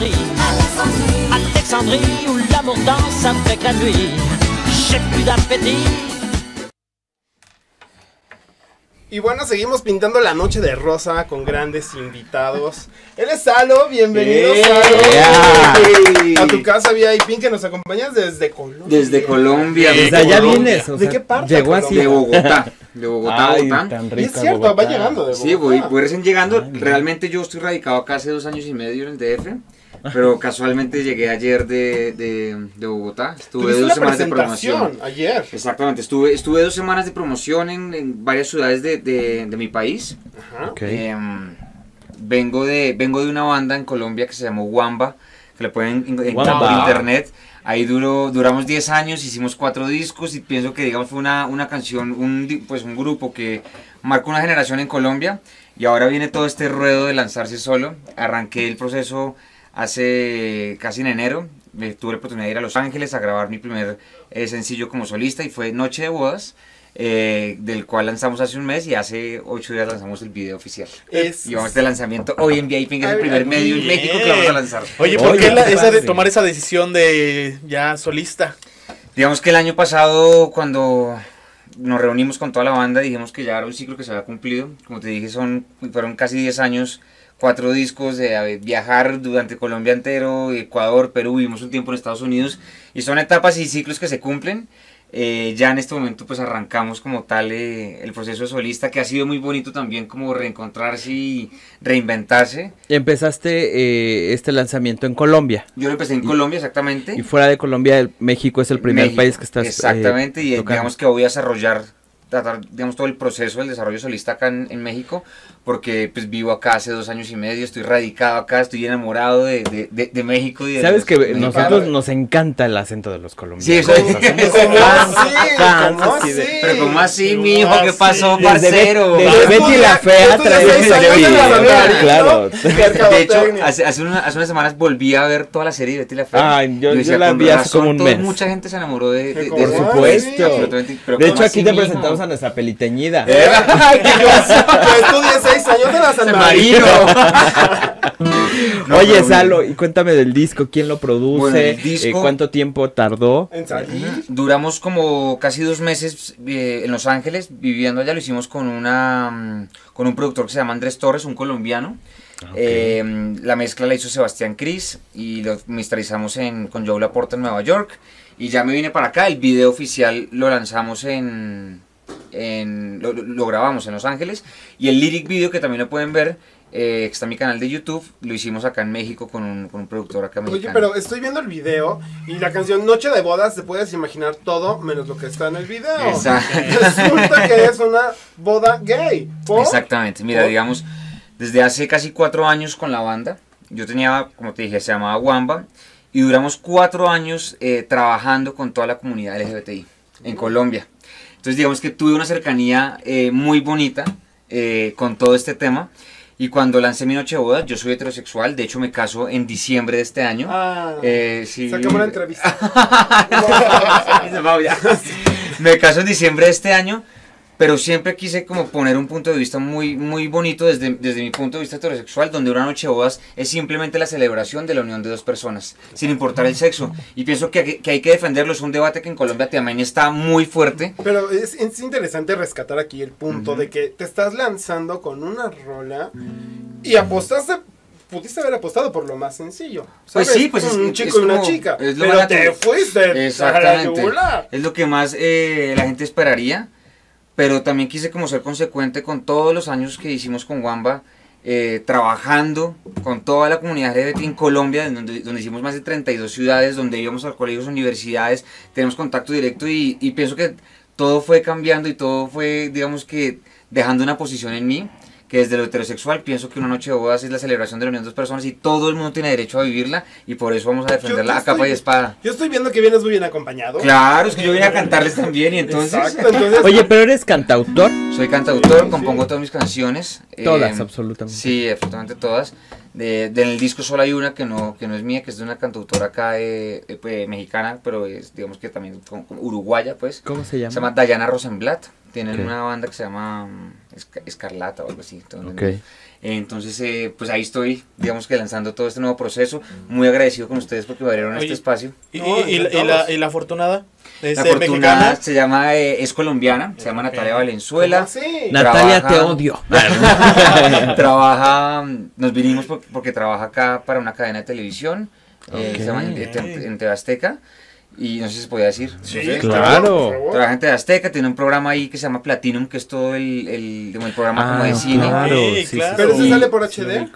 Alexandrie, Alexandrie où l'amour danse avec la nuit. J'ai plus d'appétit. Y bueno, seguimos pintando la noche de rosa con grandes invitados. Él es Salo, bienvenido. Salo. A tu casa VIP que nos acompañas desde Colombia. Desde Colombia. Desde allá Colombia. vienes. o ¿De sea, qué parte Llegó de así. De Bogotá. De Bogotá, Ay, Bogotá. tan Y es cierto, Bogotá. va llegando de Sí, voy, voy recién llegando. Ay, Realmente yo estoy radicado acá hace dos años y medio en el DF. Pero casualmente llegué ayer de, de, de Bogotá. Estuve dos semanas de promoción. ayer. Exactamente, estuve, estuve dos semanas de promoción en, en varias ciudades de, de, de mi país. Ajá. Ok. Em, vengo, de, vengo de una banda en Colombia que se llamó Wamba, que le pueden en- encontrar por internet. Ahí duró, duramos 10 años, hicimos cuatro discos y pienso que digamos fue una, una canción, un, pues un grupo que marcó una generación en Colombia y ahora viene todo este ruedo de lanzarse solo. Arranqué el proceso hace casi en enero, Eh, tuve la oportunidad de ir a Los Ángeles a grabar mi primer eh, sencillo como solista y fue Noche de Bodas. eh, del cual lanzamos hace un mes y hace ocho días lanzamos el video oficial. Es- Y vamos de lanzamiento hoy en VIP, que es el primer medio en. México que vamos a lanzar. Oye, ¿por Oye, qué la- esa de tomar esa decisión de ya solista? Digamos que el año pasado, cuando nos reunimos con toda la banda, dijimos que ya era un ciclo que se había cumplido. Como te dije, son, fueron casi 10 años, cuatro discos, eh, viajar durante Colombia entero, Ecuador, Perú, vivimos un tiempo en Estados Unidos. Y son etapas y ciclos que se cumplen. Eh, ya en este momento pues arrancamos como tal eh, el proceso de solista que ha sido muy bonito también como reencontrarse y reinventarse. Empezaste eh, este lanzamiento en Colombia. Yo lo empecé en Colombia exactamente. Y fuera de Colombia, el- México es el primer México, país que estás. eh, Exactamente, y tocando. digamos que voy a desarrollar, tratar, digamos, todo el proceso del desarrollo solista acá en, en México, porque pues vivo acá hace dos años y medio, estoy radicado acá, estoy enamorado de, de, de- de México y de Sabes los que mexicanos. nosotros nos encanta el acento de los colombianos. Sí, eso- somos ¿Cómo así? fans, ¿Cómo así de- así? Pero como así, ¿Cómo mi hijo, ¿qué pasó, Desde, parcero? Be- Yo desde Betty la Fea Claro. De hecho, hace, hace, una- hace unas semanas volví a ver toda la serie de Betty la Fea. Ay, yo- yo decía, la vi hace como un mes. Mucha gente se enamoró de, Por supuesto. pero De ¿cómo hecho, aquí te presentamos a nuestra peliteñida. ¿Eh? Que yo, yo estudié seis años en la San Marino. No, Oye, Salo, y cuéntame del disco, quién lo produce, Bueno, el Eh, cuánto tiempo tardó. En salir. Duramos como casi dos meses eh, en Los Ángeles viviendo allá. Lo hicimos con una mm, con un productor que se llama Andrés Torres, un colombiano. Eh, la mezcla la hizo Sebastián Cris y lo masterizamos en, con Joe Laporta en Nueva York. Y ya me vine para acá. El video oficial lo lanzamos en. En lo, lo- grabamos en Los Ángeles. Y el lyric video que también lo pueden ver. eh, está en mi canal de YouTube. Lo hicimos acá en México con un, con un productor acá mexicano. Oye, pero estoy viendo el video y la canción Noche de Bodas, te puedes imaginar todo menos lo que está en el video. Exacto. Resulta que es una boda gay. ¿Por? Exactamente, mira, ¿Por? digamos, desde hace casi cuatro años con la banda, yo tenía, como te dije, se llamaba Wamba, y duramos cuatro años eh, trabajando con toda la comunidad LGBTI en Colombia. Entonces, digamos que tuve una cercanía eh, muy bonita eh, con todo este tema. Y cuando lancé mi noche de bodas, yo soy heterosexual, de hecho me caso en diciembre de este año. Ah, Eh, sí. sacamos la entrevista. Me caso en diciembre de este año, pero siempre quise como poner un punto de vista muy, muy bonito desde, desde mi punto de vista heterosexual, donde una noche de bodas es simplemente la celebración de la unión de dos personas, sin importar el sexo. Y pienso que, que hay que defenderlo, es un debate que en Colombia también está muy fuerte. Pero es, es interesante rescatar aquí el punto de que te estás lanzando con una rola y apostaste. Pudiste haber apostado por lo más sencillo. Pues ¿sabes? sí, pues es- un chico es y una como- chica. es lo Pero te fuiste a la yugular. Es lo que más eh, la gente esperaría. Pero también quise como ser consecuente con todos los años que hicimos con Wamba, eh, trabajando con toda la comunidad en Colombia, donde, donde hicimos más de 32 ciudades, donde íbamos a colegios, universidades, tenemos contacto directo y, y pienso que todo fue cambiando y todo fue, digamos que, dejando una posición en mí, que desde lo heterosexual pienso que una noche de bodas es la celebración de la unión de dos personas y todo el mundo tiene derecho a vivirla y por eso vamos a defenderla Yo a capa estoy- y espada. Yo estoy viendo que vienes muy bien acompañado. Claro, es que yo vine a cantarles también y entonces Exacto, entonces. Oye, pero eres cantautor. soy cantautor, compongo todas mis canciones. Todas, eh, absolutamente. Sí, absolutamente todas. De, de- en el disco solo hay una que no, que no es mía, que es de una cantautora acá eh, eh, pues, mexicana, pero es digamos que también como- como uruguaya, pues. ¿Cómo se llama? Se llama Diana Rosenblatt. Tienen una banda que se llama mm, Escarlata o algo así. entonces, Ok. Entonces, eh, pues ahí estoy, digamos que lanzando todo este nuevo proceso. Muy agradecido con ustedes porque me abrieron Oye, este espacio. ¿Y, No, y- y la, y, la, y la afortunada? ¿Es La eh, afortunada mexicana? se llama, eh, es colombiana, se llama. Natalia Valenzuela. Sí. Natalia, te odio. trabaja, nos vinimos por- porque trabaja acá para una cadena de televisión, eh, Ok. se llama en, en- en TV Azteca, y no sé si se podía decir. no Sí, sé. Claro. Trabaja en TV Azteca, tiene un programa ahí que se llama Platinum, que es todo el, el, programa como de cine. Claro, Ok, sí, sí, claro. Pero ese sale por HD.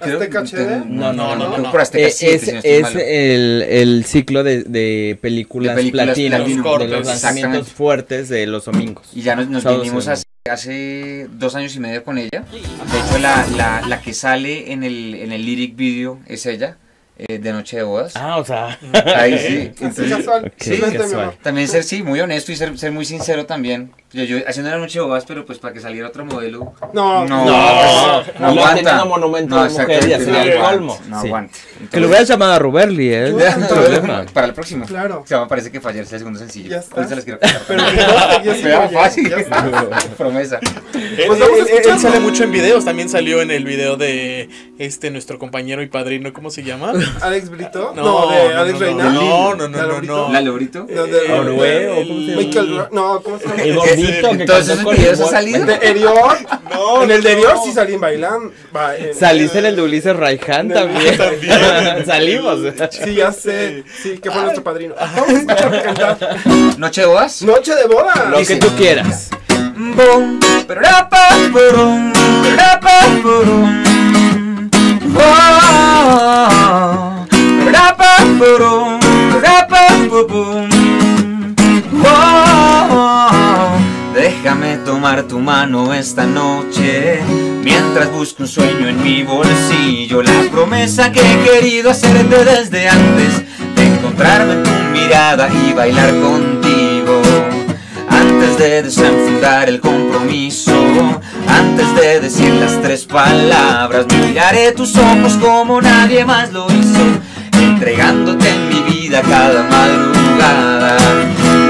Azteca HD. No, no, no, creo no. por Azteca Eh, es si no estoy es mal. el, el ciclo de, de películas, De películas platino, Platinum. de los lanzamientos fuertes de los domingos. Y ya nos, nos vinimos hace, hace dos años y medio con ella. De hecho, la, la, la que sale en el, en el lyric video es ella, eh, de Noche de Bodas. Ah, o sea. Ahí sí. Entonces, casual. Ok, Excelente, mi casual. también ser, sí, muy honesto y ser, ser muy sincero también. Yo, yo haciendo la Noche de Bodas, pero pues para que saliera otro modelo. No, No, No, no aguanta. monumento de mujer, exactamente, sería no el aguanta, colmo. No. Que lo hubieras llamado a Ruberli, ¿eh? Para el próximo. Claro. Se me parece que ayer el segundo sencillo. Ya está. Ahorita les quiero contar. Pero no, ya fácil. ya está. Promesa. Él, Pues vamos él- él sale mucho en videos, también salió en el video de este nuestro compañero y padrino, ¿cómo se llama? Alex Brito. No, No, de no, Alex no, Reina. no, no, no, Lalo no, Brito. no. ¿La Lobrito? No, de- Orue, ¿o el- cómo se llama? No, ¿cómo se llama? Gordito que Entonces, cantó con ¿esos videos el han salido? De Erior. No, en el de Erior sí salí en bailando. ba- en- Saliste en el de Ulises Raiján también. Salimos. Sí, ya sé. Sí, que fue nuestro padrino. Vamos a escuchar cantar. ¿Noche de Bodas? Noche de boda. Lo que tú quieras. Bum, perapa, purum, perapa, purum. Oh, perapa, purum, perapa, pupum. Oh, tomar tu mano esta noche. Mientras busco un sueño en mi bolsillo La promesa que he querido hacerte desde antes De encontrarme en tu mirada y bailar contigo. Antes de desenfundar el compromiso, antes de decir las tres palabras, miraré tus ojos como nadie más lo hizo, entregándote en mi vida cada madrugada.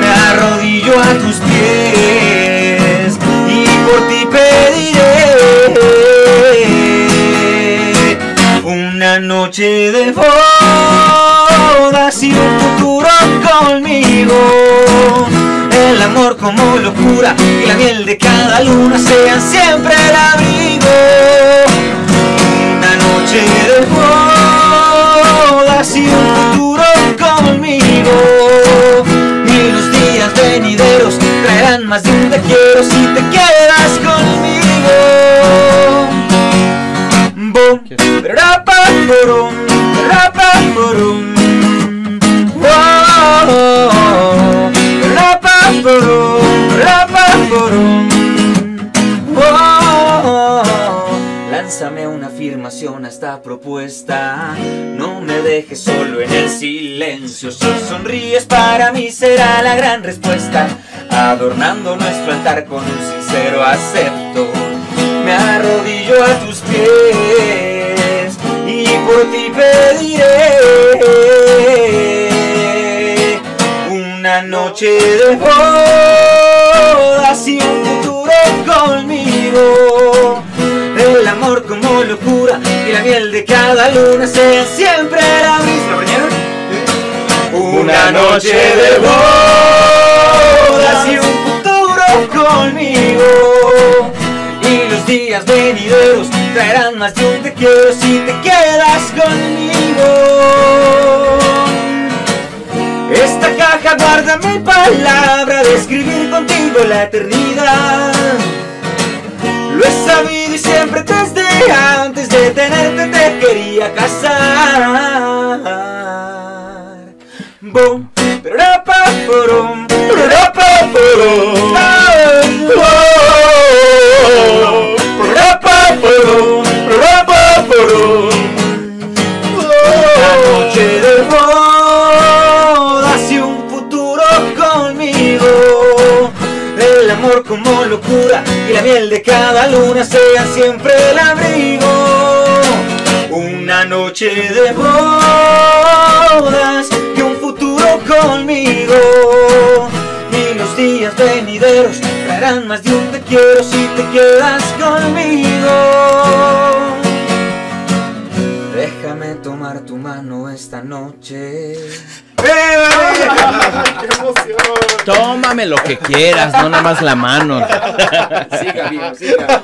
Me arrodillo a tus pies por ti pediré una noche de bodas y un futuro conmigo. El amor como locura y la miel de cada luna sean siempre el abrigo. Una noche de bodas y un futuro más un te quiero si te quedas conmigo. Boom, rapa, boom, rapa, boom. Oh, rapa, boom, rapa, boom. Lánzame una afirmación a esta propuesta. No me dejes solo en el silencio. Si sonríes, para mí será la gran respuesta. Adornando nuestro altar con un sincero acepto. Me arrodillo a tus pies y por ti pediré una noche de bodas y un futuro conmigo. El amor como locura y la miel de cada luna sean siempre la misma. Una noche de bodas Y los días venideros traerán más de un te quiero si te quedas conmigo. Esta caja guarda mi palabra de escribir contigo la eternidad. Lo he sabido y siempre desde antes de tenerte te quería casar. Boom, siempre el abrigo. Una noche de bodas y un futuro conmigo. Y los días venideros traerán más de un te quiero si te quedas conmigo. Tomar tu mano esta noche. ¡Qué emoción! Tómame lo que quieras, no nada más la mano. Siga, amigo, siga.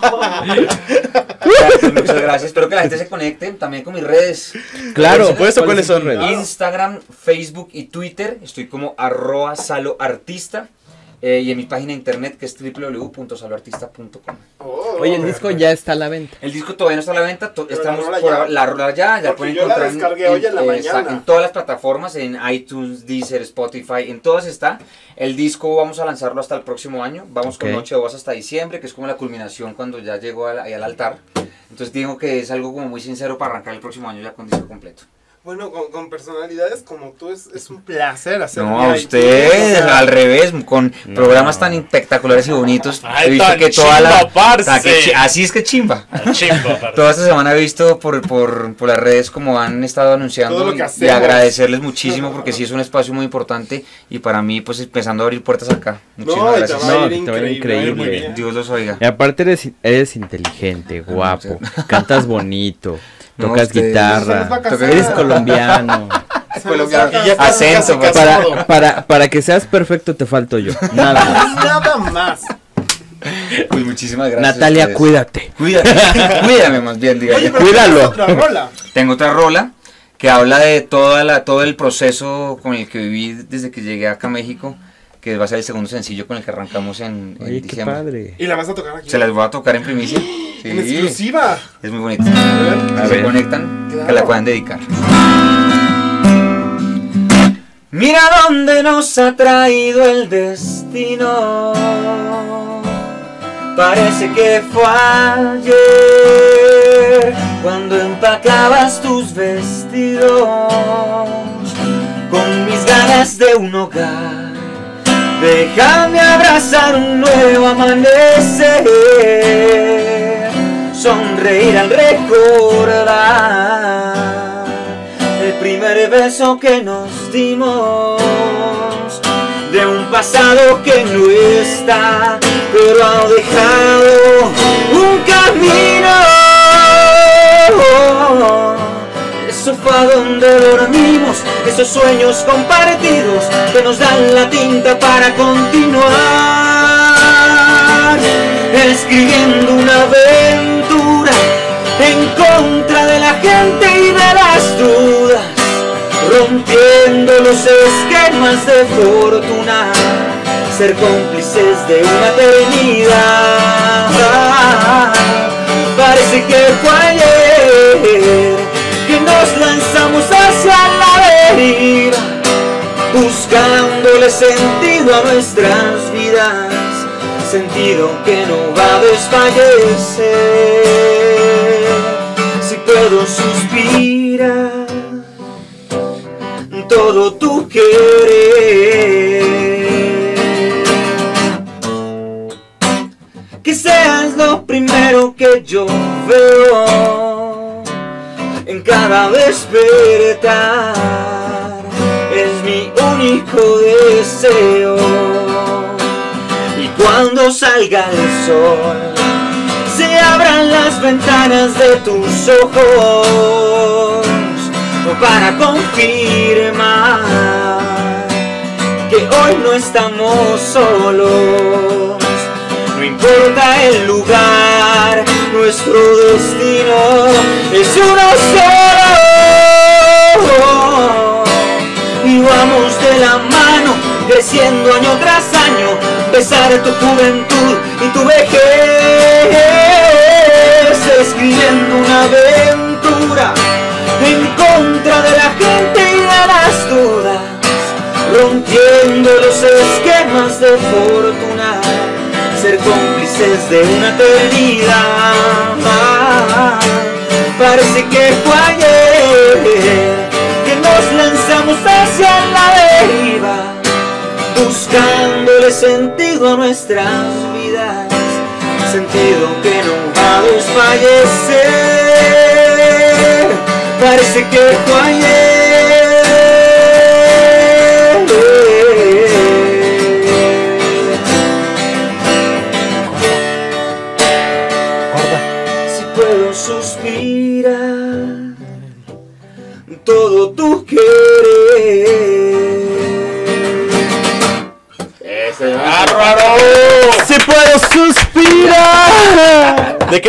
Gracias, muchas gracias. Espero que la gente se conecte también con mis redes. Claro. Por supuesto, ¿cuáles son? redes? Instagram, Facebook y Twitter. Estoy como arroba saloartista. Eh, y en mi página de internet que es www.saloartista.com. Oh, Oye, el disco ya está a la venta. El disco todavía no está a la venta, to- Pero la estamos rola por ya. la rola ya, ya pueden yo la encontrar descargué hoy en la eh, mañana. en todas las plataformas, en iTunes, Deezer, Spotify, en todas está. El disco vamos a lanzarlo hasta el próximo año, vamos con Ok. Noche de Voz hasta diciembre, que es como la culminación cuando ya llegó al, ahí al altar. Entonces digo que es algo como muy sincero para arrancar el próximo año ya con disco completo. Bueno, con, con personalidades como tú es, es un placer hacer No, a usted, tú, o sea, al revés, con No. programas tan espectaculares y bonitos. Ay, he visto tan que toda la... chimba, parce. Ah, que así es que chimba. Chimba, parce. Toda esta semana he visto por, por, por las redes como han estado anunciando Todo lo que y- agradecerles muchísimo porque sí es un espacio muy importante y para mí pues empezando a abrir puertas acá. Muchísimas No, te gracias. va a No, ir te va a ir increíble. increíble. muy bien. Dios los oiga. Y aparte eres, eres inteligente, guapo, cantas bonito, No, tocas va a guitarra, eres colombiano. Y ya Acento, casi casado. Para, para, para que seas perfecto te falto yo. Nada más. Nada más. Pues muchísimas gracias. Natalia, ustedes. cuídate. Cuídate. Cuídame más bien, pero Cuídalo. tienes otra rola. Tengo otra rola que habla de toda la, todo el proceso con el que viví desde que llegué acá a México, que va a ser el segundo sencillo con el que arrancamos en, en Oye, qué diciembre. padre. Y la vas a tocar aquí. Se las voy a tocar en primicia. Sí. En exclusiva. Es muy bonito. A ver. se conectan, que la puedan dedicar. Mira dónde nos ha traído el destino. Parece que fue ayer cuando empacabas tus vestidos con mis ganas de un hogar. Déjame abrazar un nuevo amanecer, sonreír al recordar el primer beso que nos dimos de un pasado que no está, pero ha dejado un camino. El sofá donde dormimos, esos sueños compartidos que nos dan la tinta para continuar, escribiendo una aventura en contra de la gente y de las dudas, rompiendo los esquemas de fortuna, ser cómplices de una eternidad. Parece que fue ayer sentido a nuestras vidas, sentido que no va a desfallecer. Si puedo suspirar, todo tu querer que seas lo primero que yo veo en cada despertar. Único deseo. Y cuando salga el sol, se abran las ventanas de tus ojos para confirmar que hoy no estamos solos. No importa el lugar, nuestro destino es uno solo. Vamos de la mano, creciendo año tras año, besar tu juventud y tu vejez, escribiendo una aventura en contra de la gente y de las dudas rompiendo los esquemas de fortuna, ser cómplices de una eternidad. Parece que fue ayer lanzamos hacia la deriva, buscándole sentido a nuestras vidas, sentido que no va a desfallecer. Parece que fue ayer.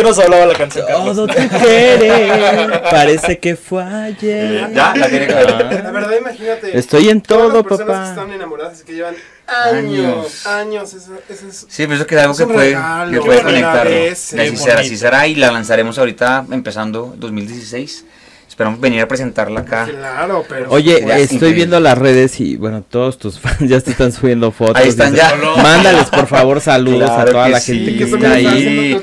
Nos hablaba la canción? Todo te quiere. Parece que fue ayer. Ya, la tiene clara. La verdad, imagínate. Estoy en todas todo, las personas que papá. están enamoradas y que llevan años, años, eso, eso es... Sí, pero eso que es algo que puede, regalo, que puede que conectarlo. bonito. será y la lanzaremos ahorita empezando 2016. Esperamos venir a presentarla acá. Claro, pero... Oye, estoy increíble. viendo las redes y bueno, todos tus fans ya te están subiendo fotos. Ahí están Dice, ya. Mándales por favor saludos Claro a toda la sí. gente que está ahí.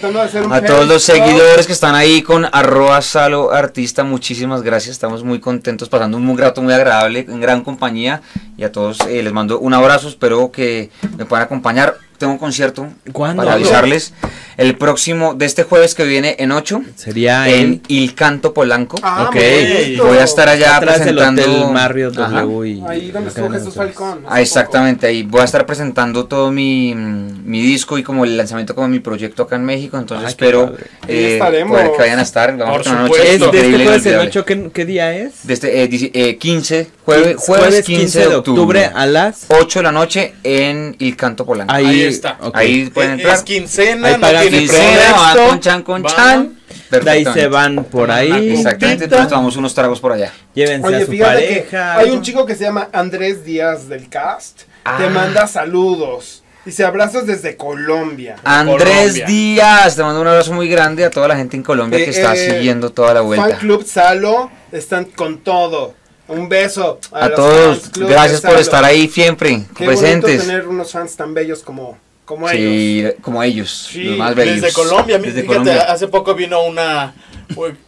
A todos los seguidores que están ahí con arroba salo artista, muchísimas gracias. Estamos muy contentos, pasando un muy rato muy agradable, en gran compañía. Y a todos eh, les mando un abrazo, espero que me puedan acompañar. Tengo un concierto ¿Cuándo? para avisarles. El próximo, de este jueves que viene en 8, Sería en en Il Canto Polanco. Ah, Ok. bonito. Voy a estar allá atrás del presentando. Hotel Marriott Ajá. W. y- Ahí donde estuvo Jesús. Falcón. Ah, exactamente, ahí voy a estar presentando todo mi, mi disco y como el lanzamiento como mi proyecto acá en México, entonces Ay, espero eh, poder que vayan a estar. Vamos Por a tener una noche ¿Es de este increíble e jueves en inolvidable. 8 ¿qué, qué día es? Desde eh, eh, 15, jueves, jueves 15 de octubre, a las 8 de la noche en Il Canto Polanco. ahí, Ahí está. ok. Ahí pueden Eh, entrar. Es quincena, Ahí no pagan tiene Quincena, pretexto. van con chan, con Van. chan. De ahí se van por ahí. Exactamente, Copita. entonces tomamos unos tragos por allá. Llévense Oye, a su fíjate pareja. que hay un chico que se llama Andrés Díaz del Cast. Te Ah. manda saludos. Dice abrazos desde Colombia. Andrés Colombia. Díaz, te mando un abrazo muy grande a toda la gente en Colombia que Eh, está eh, siguiendo toda la Fan vuelta. Club Salo están con todo. Un beso A los todos, fans Club gracias por estar ahí siempre, Qué presentes. tener unos fans tan bellos como, como ellos. Sí, como ellos, Sí, los más bellos. Desde Colombia, Desde fíjate, Colombia. hace poco vino una,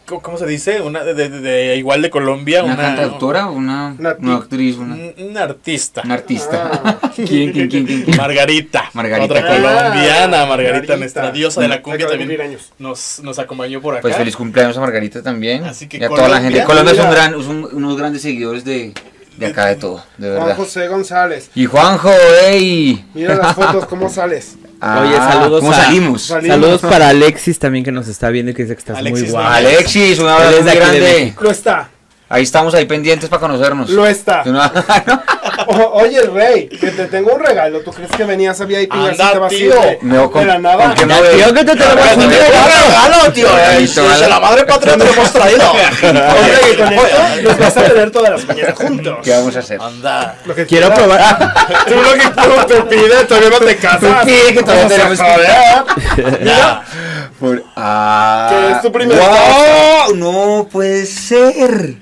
¿cómo se dice? Una de, de- de- igual de Colombia, Una una, cantautora, una, Una una tic- actriz, una, un, un artista. una artista. Ah. ¿Quién, quién, quién, quién? quién? Margarita, Margarita. otra Ah, colombiana, Margarita, Margarita. nuestra diosa de la cumbia también años. nos, nos acompañó por acá. Pues feliz cumpleaños a Margarita también. Así que y a toda la gente. Colombia, es un gran, es un- unos grandes seguidores de, de acá de todo, de Juan verdad. José González. Y Juanjo, ey. Mira las fotos, ¿cómo sales? Ah, Oye, saludos ¿Cómo a- salimos? Salimos. Saludos para Alexis también que nos está viendo y que dice que estás muy Alexis guapo. Vázquez. Alexis, un abrazo muy grande. Lo está, Ahí estamos ahí pendientes para conocernos. lo está. O- oye, Rey, que te tengo un regalo. ¿Tú crees que venías a VIP así Anda, te vas a ir tío. voy con- de la nada? con que voy. tío, que te tenemos Ah, un regalo, tío! Ahí eh, la madre patria te lo hemos traído. Oye, que con esto nos vas a tener todas las mañanas juntos. ¿Qué vamos a hacer? Anda. Lo que Quiero probar. Tú lo que tú te pides, todavía no te casas. pide que todavía tenemos que- joder. Ya. Por- Ah, Que es tu primer ¡Wow! No puede ser.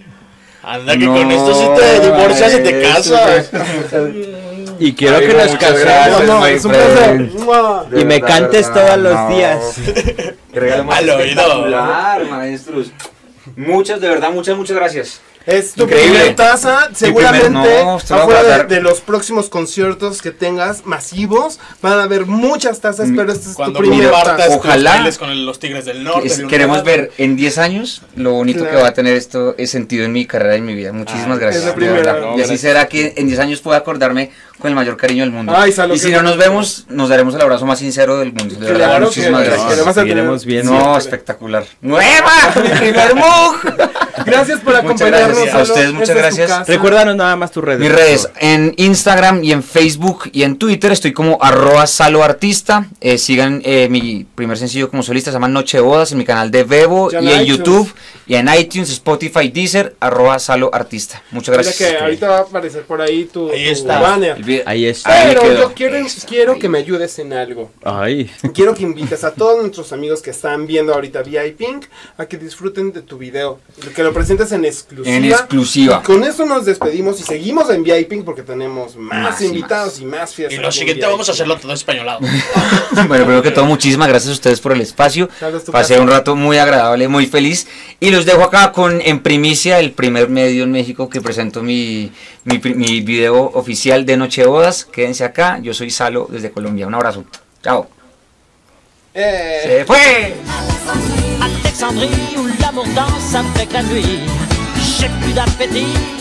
Anda, que No, con esto sí te divorcias y te casas. Y quiero Ay, que nos casemos. No, es un placer. Y me verdad, cantes verdad, todos los días. Regalo Al oído. maestros. Muchas, de verdad, muchas, muchas gracias. Es tu Increíble. primer taza, seguramente no, va a afuera de, de los próximos conciertos que tengas masivos van a haber muchas tazas, Mm. pero este es Cuando tu primer compartas taza. Ojalá. con los Tigres del Norte. Es- queremos ver en 10 años lo bonito Claro. que va a tener esto es sentido en mi carrera y en mi vida. Muchísimas Ah, gracias. primera. No, y así será que en 10 años pueda acordarme con el mayor cariño del mundo. Ay, y si no nos vemos, nos daremos el abrazo más sincero del mundo. De verdad, Claro muchísimas que- gracias. que. No, siempre. espectacular. ¡Nueva! ¡Mi primer mug! Gracias por acompañarnos. Gracias. A ustedes, muchas gracias. Recuérdanos nada más tus redes. Mis redes en Instagram y en Facebook y en Twitter estoy como arroba saloartista. Eh, sigan eh, mi primer sencillo como solista, se llama Noche de Bodas en mi canal de Bebo Ya y en iTunes. YouTube y en iTunes, Spotify, Deezer, arroba saloartista. Muchas Mira gracias. que ahorita va a aparecer por ahí tu, Ahí tu está. banner. Ahí está. Ahí Pero quedó. yo quiero, quiero que me ayudes en algo. Ay. Quiero que invites a todos nuestros amigos que están viendo ahorita VIP a que disfruten de tu video. Que lo presentes en exclusiva. En exclusiva. Y con eso nos despedimos y seguimos en VIP porque tenemos más, Más y invitados y más fiestas. Y lo siguiente VIP. vamos a hacerlo todo españolado. Bueno, primero que todo, muchísimas gracias a ustedes por el espacio. Pasé casa. un rato muy agradable, muy feliz. Y los dejo acá con en primicia el primer medio en México que presento mi, mi, video oficial de Noche de Bodas. Quédense acá, yo soy Salo desde Colombia. Un abrazo. Chao. Eh. Se fue. Alexandrie où l'amour danse avec la nuit. J'ai plus d'appétit